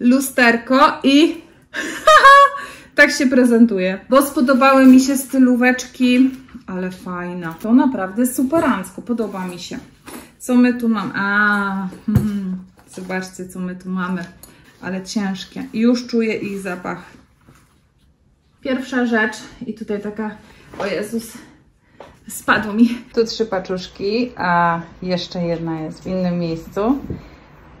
lusterko i tak się prezentuje. Bo spodobały mi się stylóweczki, ale fajna. To naprawdę superancko, podoba mi się. Co my tu mamy? A, hmm, zobaczcie, co my tu mamy. Ale ciężkie. Już czuję ich zapach. Pierwsza rzecz i tutaj taka, o Jezus, spadło mi. Tu trzy paczuszki, a jeszcze jedna jest w innym miejscu.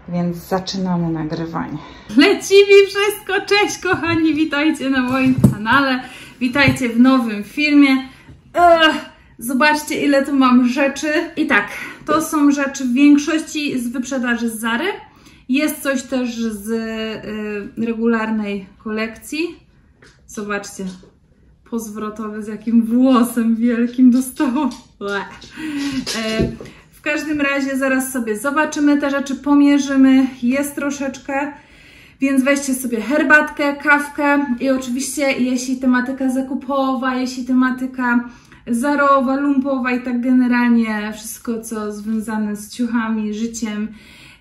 Więc zaczynamy nagrywanie. Leci mi wszystko! Cześć kochani, witajcie na moim kanale. Witajcie w nowym filmie. Ech, zobaczcie ile tu mam rzeczy. I tak, to są rzeczy w większości z wyprzedaży z Zary. Jest coś też z y, regularnej kolekcji. Zobaczcie, pozwrotowy z jakim włosem wielkim dostałam. Każdym razie zaraz sobie zobaczymy te rzeczy, pomierzymy. Jest troszeczkę, więc weźcie sobie herbatkę, kawkę i oczywiście jeśli tematyka zakupowa, jeśli tematyka zarowa, lumpowa i tak generalnie wszystko co związane z ciuchami, życiem,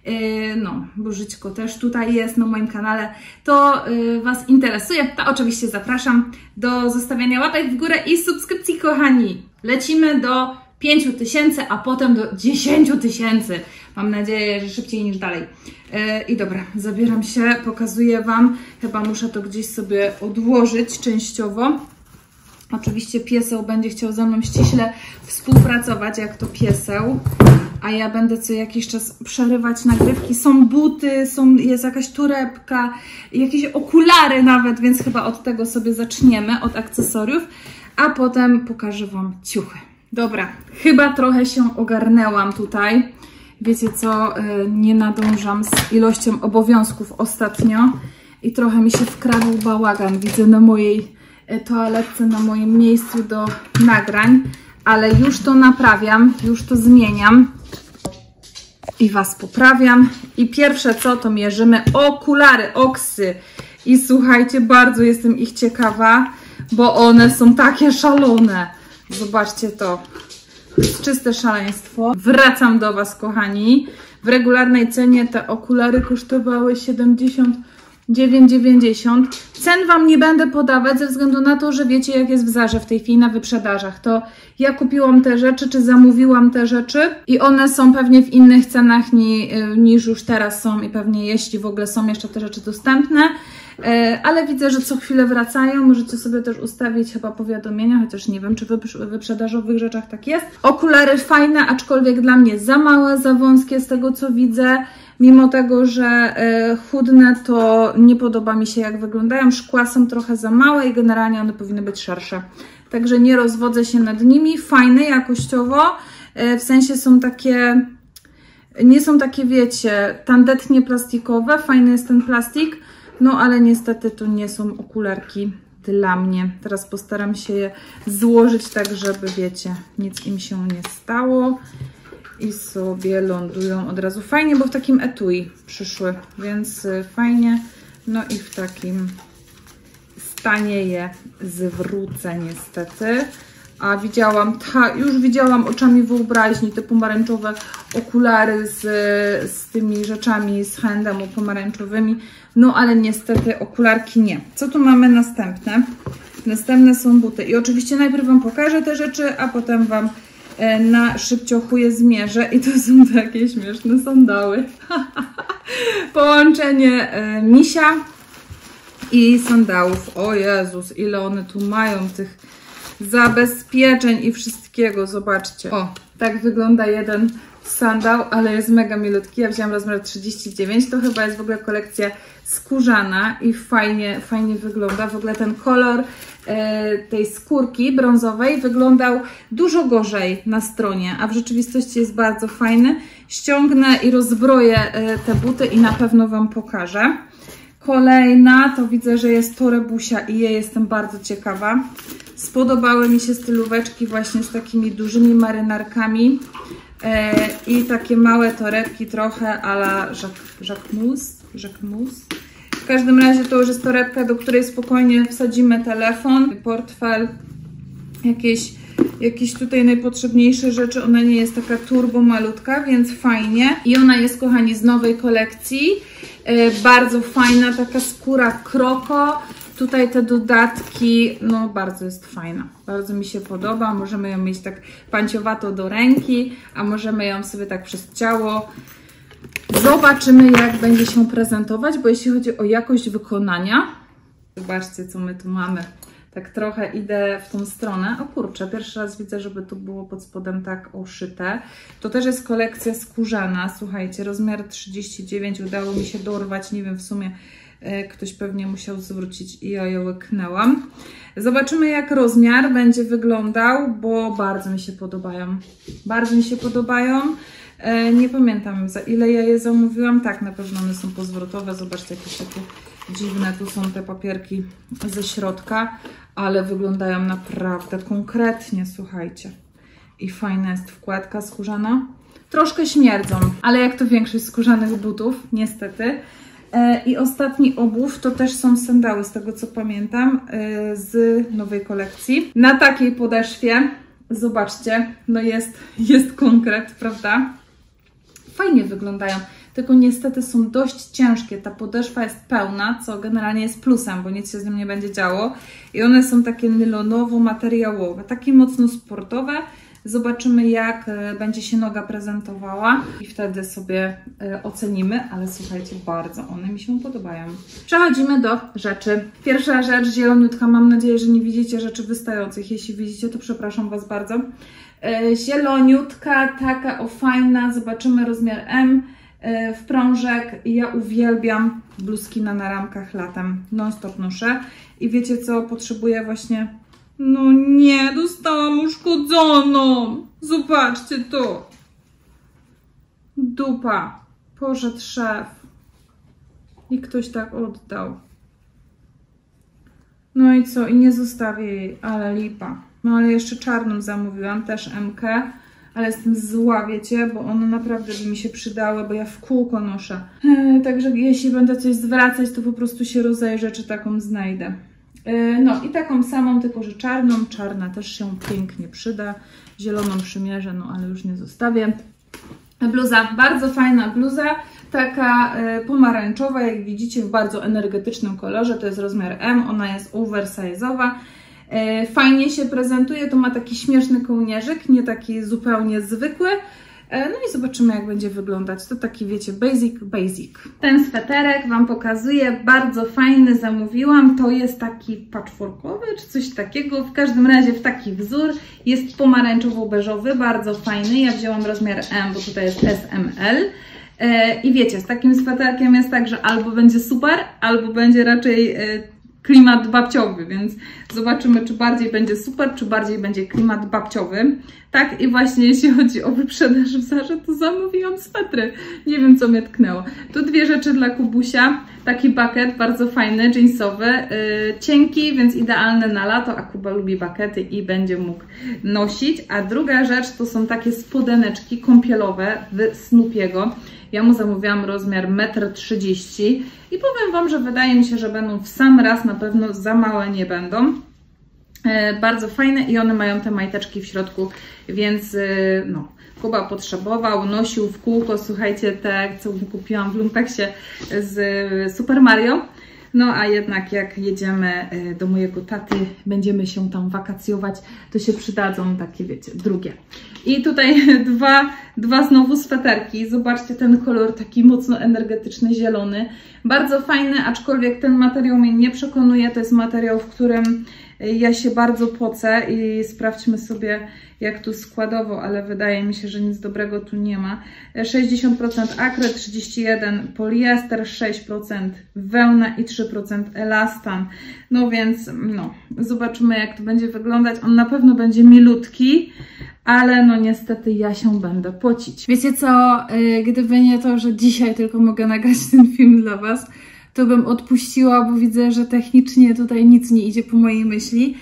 Yy, no, bo żyćko też tutaj jest na moim kanale, to yy, Was interesuje, to oczywiście zapraszam do zostawiania łapek w górę i subskrypcji, kochani. Lecimy do 5 tysięcy, a potem do 10 tysięcy. Mam nadzieję, że szybciej niż dalej. Yy, I dobra, zabieram się, pokazuję Wam. Chyba muszę to gdzieś sobie odłożyć częściowo. Oczywiście pieseł będzie chciał ze mną ściśle współpracować, jak to pieseł a ja będę co jakiś czas przerywać nagrywki. Są buty, są, jest jakaś torebka, jakieś okulary nawet, więc chyba od tego sobie zaczniemy, od akcesoriów, a potem pokażę Wam ciuchy. Dobra, chyba trochę się ogarnęłam tutaj. Wiecie co, y, nie nadążam z ilością obowiązków ostatnio i trochę mi się wkradł bałagan, widzę na mojej y, toaletce, na moim miejscu do nagrań, ale już to naprawiam, już to zmieniam i Was poprawiam. I pierwsze co, to mierzymy okulary, oksy. I słuchajcie, bardzo jestem ich ciekawa, bo one są takie szalone. Zobaczcie to. Czyste szaleństwo. Wracam do Was, kochani. W regularnej cenie te okulary kosztowały 70 9,90. Cen Wam nie będę podawać ze względu na to, że wiecie jak jest w Zarze w tej chwili na wyprzedażach. To ja kupiłam te rzeczy, czy zamówiłam te rzeczy i one są pewnie w innych cenach ni, niż już teraz są i pewnie jeśli w ogóle są jeszcze te rzeczy dostępne. E, ale widzę, że co chwilę wracają. Możecie sobie też ustawić chyba powiadomienia, chociaż nie wiem, czy w wyprzedażowych rzeczach tak jest. Okulary fajne, aczkolwiek dla mnie za małe, za wąskie z tego co widzę. Mimo tego, że e, chudne, to nie podoba mi się jak wyglądają. Szkła są trochę za małe i generalnie one powinny być szersze. Także nie rozwodzę się nad nimi. Fajne jakościowo, e, w sensie są takie, nie są takie wiecie, tandetnie plastikowe. Fajny jest ten plastik, no ale niestety to nie są okularki dla mnie. Teraz postaram się je złożyć tak, żeby wiecie, nic im się nie stało i sobie lądują od razu. Fajnie, bo w takim etui przyszły, więc y, fajnie. No i w takim stanie je zwrócę niestety. A widziałam, ta, już widziałam oczami wyobraźni te pomarańczowe okulary z, z tymi rzeczami z H&M pomarańczowymi. No ale niestety okularki nie. Co tu mamy następne? Następne są buty. I oczywiście najpierw Wam pokażę te rzeczy, a potem Wam E, na szybciochu je zmierzę i to są takie śmieszne sandały. Połączenie e, misia i sandałów. O Jezus, ile one tu mają tych zabezpieczeń i wszystkiego. Zobaczcie. O, tak wygląda jeden sandał, ale jest mega milutki. Ja wziąłam rozmiar 39. To chyba jest w ogóle kolekcja skórzana i fajnie, fajnie wygląda. W ogóle ten kolor e, tej skórki brązowej wyglądał dużo gorzej na stronie, a w rzeczywistości jest bardzo fajny. Ściągnę i rozbroję e, te buty i na pewno Wam pokażę. Kolejna to widzę, że jest torebusia i jej jestem bardzo ciekawa. Spodobały mi się stylóweczki właśnie z takimi dużymi marynarkami e, i takie małe torebki trochę ala Jacquemus. Jacquemus. W każdym razie to już jest torebka, do której spokojnie wsadzimy telefon, portfel, jakieś jakieś tutaj najpotrzebniejsze rzeczy. Ona nie jest taka turbo malutka, więc fajnie. I ona jest, kochani, z nowej kolekcji. E, bardzo fajna, taka skóra kroko. Tutaj te dodatki, no bardzo jest fajna. Bardzo mi się podoba. Możemy ją mieć tak panciowato do ręki, a możemy ją sobie tak przez ciało. Zobaczymy, jak będzie się prezentować, bo jeśli chodzi o jakość wykonania, zobaczcie, co my tu mamy tak trochę idę w tą stronę. O kurczę, pierwszy raz widzę, żeby tu było pod spodem tak oszyte. To też jest kolekcja skórzana, słuchajcie, rozmiar 39 udało mi się dorwać, nie wiem w sumie ktoś pewnie musiał zwrócić i ja ją łyknęłam. Zobaczymy jak rozmiar będzie wyglądał, bo bardzo mi się podobają. Bardzo mi się podobają. E, nie pamiętam za ile ja je zamówiłam. Tak, na pewno one są pozwrotowe. Zobaczcie, jakieś takie dziwne tu są te papierki ze środka, ale wyglądają naprawdę konkretnie, słuchajcie. I fajna jest wkładka skórzana. Troszkę śmierdzą, ale jak to większość skórzanych butów, niestety. E, I ostatni obuw to też są sandały, z tego co pamiętam, e, z nowej kolekcji. Na takiej podeszwie, zobaczcie, no jest, jest konkret, prawda? Fajnie wyglądają tylko niestety są dość ciężkie. Ta podeszwa jest pełna, co generalnie jest plusem, bo nic się z nim nie będzie działo. I one są takie nylonowo-materiałowe, takie mocno sportowe. Zobaczymy, jak e, będzie się noga prezentowała i wtedy sobie e, ocenimy, ale słuchajcie, bardzo one mi się podobają. Przechodzimy do rzeczy. Pierwsza rzecz, zieloniutka, mam nadzieję, że nie widzicie rzeczy wystających. Jeśli widzicie, to przepraszam Was bardzo. E, zieloniutka, taka o fajna, zobaczymy rozmiar M. W prążek. Ja uwielbiam bluzki na naramkach latem. Non stop noszę. I wiecie co? Potrzebuję właśnie... No nie, dostałam uszkodzoną. Zobaczcie to. Dupa. Poszedł szef. I ktoś tak oddał. No i co? I nie zostawię jej, ale lipa. No ale jeszcze czarną zamówiłam, też MK ale jestem zła, wiecie, bo one naprawdę by mi się przydały, bo ja w kółko noszę. E, także jeśli będę coś zwracać, to po prostu się rozejrzę, czy taką znajdę. E, no i taką samą, tylko że czarną. Czarna też się pięknie przyda. Zieloną przymierzę, no ale już nie zostawię. Bluza, bardzo fajna bluza, taka e, pomarańczowa, jak widzicie, w bardzo energetycznym kolorze. To jest rozmiar M, ona jest oversize'owa. E, fajnie się prezentuje, to ma taki śmieszny kołnierzyk, nie taki zupełnie zwykły. E, no i zobaczymy, jak będzie wyglądać. To taki, wiecie, basic, basic. Ten sweterek Wam pokazuję, bardzo fajny, zamówiłam. To jest taki patchworkowy, czy coś takiego. W każdym razie w taki wzór. Jest pomarańczowo-beżowy, bardzo fajny. Ja wzięłam rozmiar M, bo tutaj jest SML. E, I wiecie, z takim sweterkiem jest tak, że albo będzie super, albo będzie raczej klimat babciowy, więc zobaczymy, czy bardziej będzie super, czy bardziej będzie klimat babciowy. Tak, i właśnie jeśli chodzi o wyprzedaż w Zarze, to zamówiłam swetry. Nie wiem, co mnie tknęło. Tu dwie rzeczy dla Kubusia. Taki bucket, bardzo fajny, jeansowy, yy, cienki, więc idealny na lato, a Kuba lubi bakety i będzie mógł nosić. A druga rzecz to są takie spodeneczki kąpielowe w Snoopiego. Ja mu zamówiłam rozmiar 1,30 m i powiem Wam, że wydaje mi się, że będą w sam raz, na pewno za małe nie będą. E, bardzo fajne i one mają te majteczki w środku, więc e, no, Kuba potrzebował, nosił w kółko, słuchajcie, te, co kupiłam w Lumpeksie z Super Mario. No a jednak jak jedziemy e, do mojego taty, będziemy się tam wakacjować, to się przydadzą takie, wiecie, drugie. I tutaj dwa, dwa znowu sweterki. Zobaczcie ten kolor taki mocno energetyczny, zielony. Bardzo fajny, aczkolwiek ten materiał mnie nie przekonuje. To jest materiał, w którym ja się bardzo pocę i sprawdźmy sobie jak tu składowo, ale wydaje mi się, że nic dobrego tu nie ma. 60% akryl, 31% poliester, 6% wełna i 3% elastan. No więc no, zobaczymy jak to będzie wyglądać. On na pewno będzie milutki, ale no niestety ja się będę pocić. Wiecie co, y, gdyby nie to, że dzisiaj tylko mogę nagrać ten film dla Was, to bym odpuściła, bo widzę, że technicznie tutaj nic nie idzie po mojej myśli.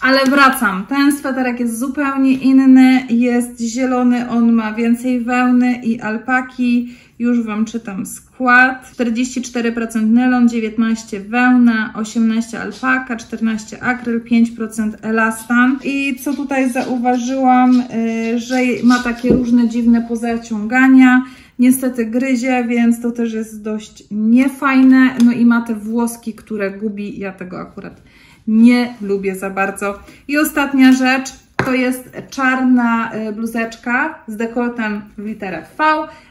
Ale wracam. Ten sweterek jest zupełnie inny. Jest zielony, on ma więcej wełny i alpaki. Już Wam czytam skład. 44% nylon, 19% wełna, 18% alpaka, 14% akryl, 5% elastan. I co tutaj zauważyłam, yy, że ma takie różne dziwne pozaciągania. Niestety gryzie, więc to też jest dość niefajne. No i ma te włoski, które gubi. Ja tego akurat nie lubię za bardzo. I ostatnia rzecz, to jest czarna y, bluzeczka z dekoltem w literę V.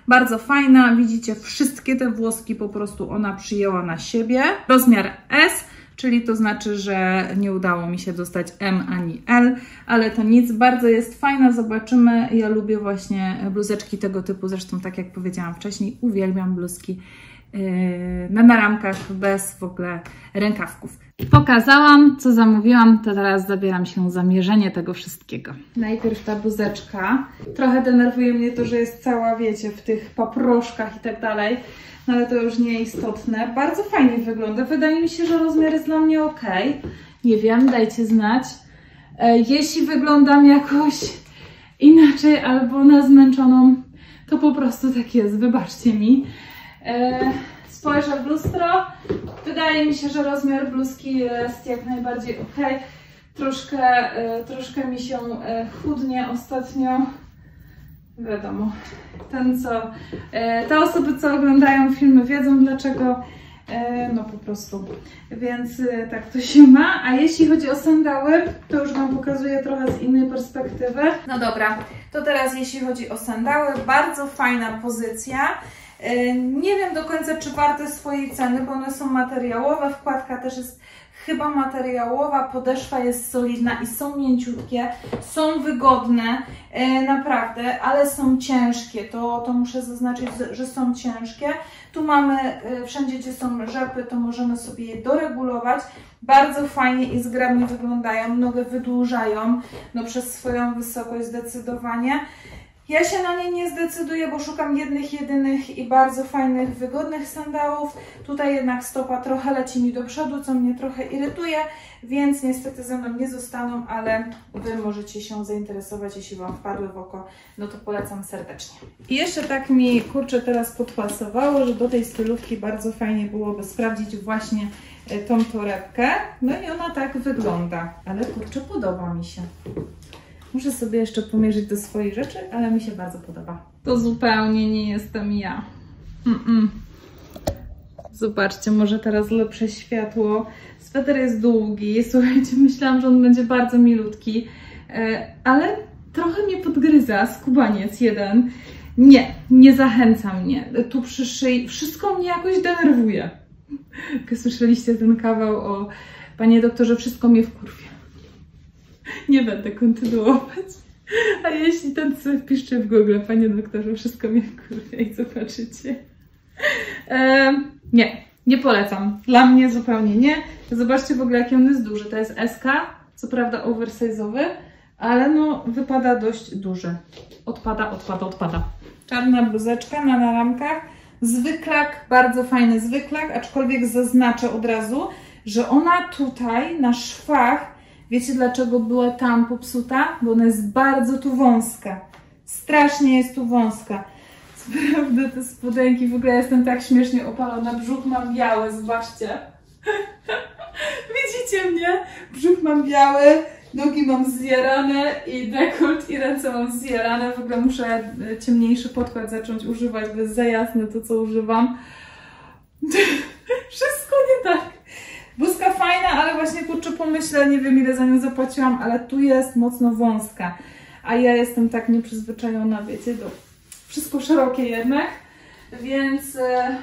Bardzo fajna, widzicie wszystkie te włoski po prostu ona przyjęła na siebie. Rozmiar S, czyli to znaczy, że nie udało mi się dostać M ani L, ale to nic, bardzo jest fajna, zobaczymy. Ja lubię właśnie bluzeczki tego typu, zresztą tak jak powiedziałam wcześniej, uwielbiam bluzki y, na naramkach bez w ogóle rękawków. Pokazałam, co zamówiłam, to teraz zabieram się za mierzenie tego wszystkiego. Najpierw ta bluzeczka. Trochę denerwuje mnie to, że jest cała, wiecie, w tych paproszkach i tak dalej, ale to już nie istotne. Bardzo fajnie wygląda. Wydaje mi się, że rozmiar jest dla mnie ok. Nie wiem, dajcie znać. E, jeśli wyglądam jakoś inaczej albo na zmęczoną, to po prostu tak jest, wybaczcie mi. E, spojrzę w lustro. Wydaje mi się, że rozmiar bluzki jest jak najbardziej ok. Troszkę, e, troszkę mi się chudnie ostatnio. Wiadomo, ten co, e, te osoby, co oglądają filmy, wiedzą dlaczego. No po prostu. Więc tak to się ma. A jeśli chodzi o sandały, to już Wam pokazuję trochę z innej perspektywy. No dobra, to teraz jeśli chodzi o sandały, bardzo fajna pozycja. E, nie wiem do końca, czy warte swojej ceny, bo one są materiałowe, wkładka też jest chyba materiałowa, podeszwa jest solidna i są mięciutkie, są wygodne, e, naprawdę, ale są ciężkie, to, to muszę zaznaczyć, że są ciężkie. Tu mamy, e, wszędzie gdzie są rzepy, to możemy sobie je doregulować. Bardzo fajnie i zgrabnie wyglądają, nogę wydłużają, no przez swoją wysokość zdecydowanie. Ja się na nie nie zdecyduję, bo szukam jednych, jedynych i bardzo fajnych, wygodnych sandałów. Tutaj jednak stopa trochę leci mi do przodu, co mnie trochę irytuje, więc niestety ze mną nie zostaną, ale Wy możecie się zainteresować, jeśli Wam wpadły w oko, no to polecam serdecznie. I jeszcze tak mi, kurczę, teraz podpasowało, że do tej stylówki bardzo fajnie byłoby sprawdzić właśnie e, tą torebkę. No i ona tak wygląda, ale kurczę, podoba mi się. Muszę sobie jeszcze pomierzyć do swoich rzeczy, ale mi się bardzo podoba. To zupełnie nie jestem ja. Mm -mm. Zobaczcie, może teraz lepsze światło. Sweter jest długi. Słuchajcie, myślałam, że on będzie bardzo milutki, e, ale trochę mnie podgryza skubaniec jeden. Nie, nie zachęca mnie. Tu przy szyi wszystko mnie jakoś denerwuje. Słyszeliście ten kawał o Panie doktorze, wszystko mnie wkurwia nie będę kontynuować. A jeśli ten sobie wpiszcie w Google, panie doktorze, wszystko mnie wkurwia i zobaczycie. Nie, nie polecam. Dla mnie zupełnie nie. Zobaczcie w ogóle, jaki on jest duży. To jest SK, co prawda oversize'owy, ale no wypada dość duży. Odpada, odpada, odpada. Czarna bluzeczka na naramkach. Zwyklak, bardzo fajny zwyklak, aczkolwiek zaznaczę od razu, że ona tutaj na szwach Wiecie dlaczego była tam popsuta? Bo ona jest bardzo tu wąska. Strasznie jest tu wąska. Co prawda te spodenki, w ogóle jestem tak śmiesznie opalona, brzuch mam biały, zobaczcie. Widzicie mnie? Brzuch mam biały, nogi mam zjarane i dekolt i ręce mam zjarane. W ogóle muszę ciemniejszy podkład zacząć używać, bo jest za jasne to, co używam. Wszystko. Fajna, ale właśnie kurczę pomyślę, nie wiem ile za nią zapłaciłam, ale tu jest mocno wąska. A ja jestem tak nieprzyzwyczajona, wiecie, do wszystko szerokie jednak, więc e,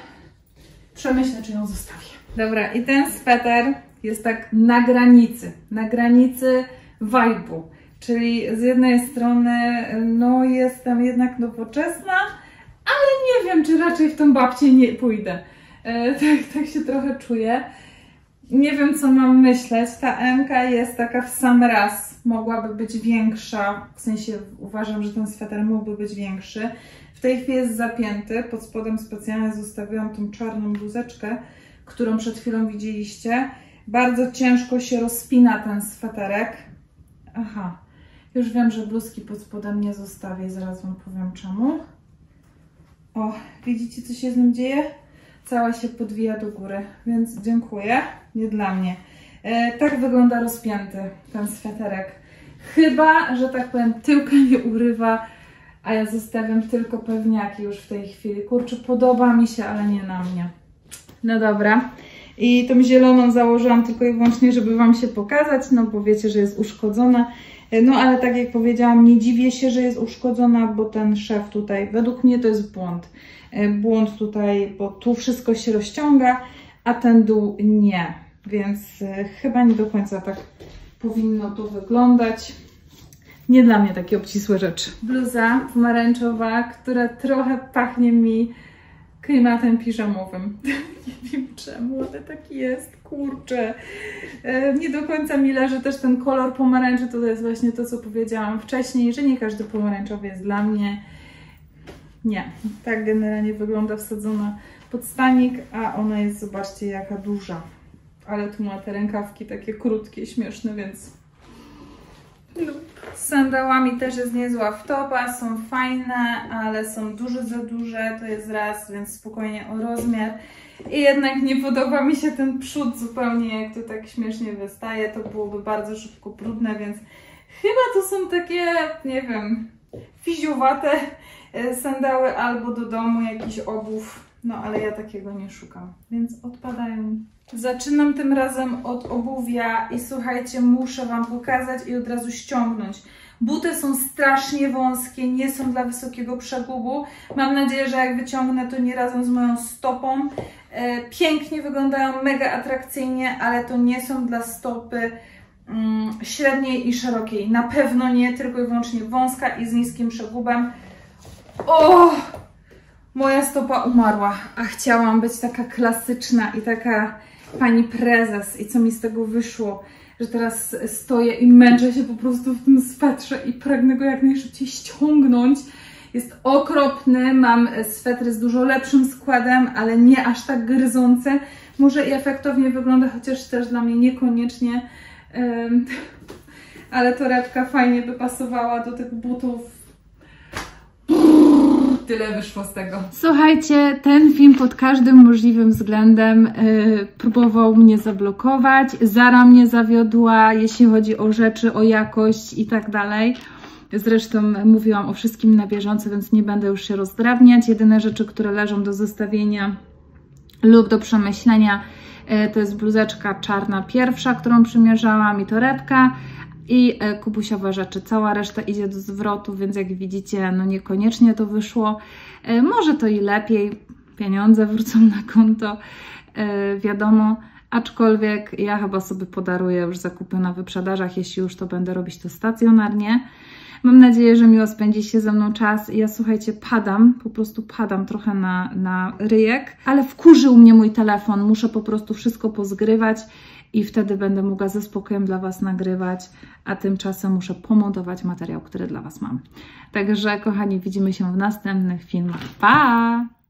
przemyślę, czy ją zostawię. Dobra, i ten sweter jest tak na granicy, na granicy vibe'u. Czyli z jednej strony, no jestem jednak nowoczesna, ale nie wiem, czy raczej w tą babcię nie pójdę. E, tak, tak się trochę czuję nie wiem, co mam myśleć. Ta MK jest taka w sam raz. Mogłaby być większa. W sensie uważam, że ten sweter mógłby być większy. W tej chwili jest zapięty. Pod spodem specjalnie zostawiłam tą czarną bluzeczkę, którą przed chwilą widzieliście. Bardzo ciężko się rozpina ten sweterek. Aha, już wiem, że bluzki pod spodem nie zostawię, zaraz Wam powiem czemu. O, widzicie co się z nim dzieje? Cała się podwija do góry, więc dziękuję, nie dla mnie. E, tak wygląda rozpięty ten sweterek. Chyba, że tak powiem, tyłka nie urywa, a ja zostawiam tylko pewniaki już w tej chwili. Kurczę, podoba mi się, ale nie na mnie. No dobra. I tą zieloną założyłam tylko i wyłącznie, żeby Wam się pokazać, no bo wiecie, że jest uszkodzona. No ale tak jak powiedziałam, nie dziwię się, że jest uszkodzona, bo ten szef tutaj, według mnie to jest błąd. E, błąd tutaj, bo tu wszystko się rozciąga, a ten dół nie. Więc e, chyba nie do końca tak powinno to wyglądać. Nie dla mnie takie obcisłe rzeczy. Bluza pomarańczowa, która trochę pachnie mi klimatem piżamowym. nie wiem czemu, ale tak jest, kurczę. E, nie do końca mi leży też ten kolor pomarańczy, to jest właśnie to, co powiedziałam wcześniej, że nie każdy pomarańczowy jest dla mnie. Nie, tak generalnie wygląda wsadzona pod stanik, a ona jest, zobaczcie, jaka duża. Ale tu ma te rękawki takie krótkie, śmieszne, więc z sandałami też jest niezła wtopa, są fajne, ale są duże za duże, to jest raz, więc spokojnie o rozmiar. I jednak nie podoba mi się ten przód zupełnie, jak to tak śmiesznie wystaje, to byłoby bardzo szybko brudne, więc chyba to są takie, nie wiem, fiziowate e, sandały albo do domu jakiś obów, no ale ja takiego nie szukam, więc odpadają. Zaczynam tym razem od obuwia i słuchajcie, muszę Wam pokazać i od razu ściągnąć. Buty są strasznie wąskie, nie są dla wysokiego przegubu. Mam nadzieję, że jak wyciągnę, to nie razem z moją stopą. E, pięknie wyglądają, mega atrakcyjnie, ale to nie są dla stopy mm, średniej i szerokiej. Na pewno nie, tylko i wyłącznie wąska i z niskim przegubem. O! Moja stopa umarła, a chciałam być taka klasyczna i taka pani prezes i co mi z tego wyszło, że teraz stoję i męczę się po prostu w tym swetrze i pragnę go jak najszybciej ściągnąć. Jest okropny, mam swetry z dużo lepszym składem, ale nie aż tak gryzące. Może i efektownie wygląda, chociaż też dla mnie niekoniecznie. Ale torebka fajnie by pasowała do tych butów tyle wyszło z tego. Słuchajcie, ten film pod każdym możliwym względem yy, próbował mnie zablokować. Zara mnie zawiodła, jeśli chodzi o rzeczy, o jakość i tak dalej. Zresztą mówiłam o wszystkim na bieżąco, więc nie będę już się rozdrabniać. Jedyne rzeczy, które leżą do zestawienia lub do przemyślenia, yy, to jest bluzeczka czarna pierwsza, którą przymierzałam i torebka i e, kubusiowe rzeczy. Cała reszta idzie do zwrotu, więc jak widzicie, no niekoniecznie to wyszło. E, może to i lepiej, pieniądze wrócą na konto, e, wiadomo. Aczkolwiek ja chyba sobie podaruję już zakupy na wyprzedażach, jeśli już to będę robić to stacjonarnie. Mam nadzieję, że miło spędzi się ze mną czas. Ja słuchajcie, padam, po prostu padam trochę na, na ryjek, ale wkurzył mnie mój telefon. Muszę po prostu wszystko pozgrywać i wtedy będę mogła ze spokojem dla Was nagrywać, a tymczasem muszę pomontować materiał, który dla Was mam. Także kochani, widzimy się w następnych filmach. Pa!